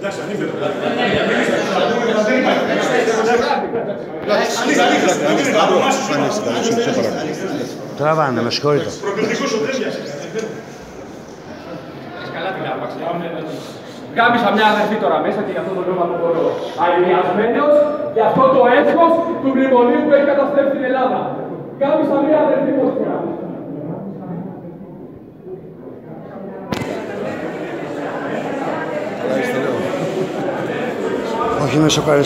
Εντάξει, ανήφερε. Τραβάνε, με συγχωρείτε. Προκλητικός ο Τέλειας. Καλά την άρπαξε. Γάμισα μια αδερφή τώρα μέσα και γι' αυτό το λόγο το μπορώ. Αηδιασμένος για αυτό το έσχος του μνημονίου που έχει καταστρέψει την Ελλάδα. Γάμισα μια αδερφή μόσχα. Όχι, με σοκαρισμό.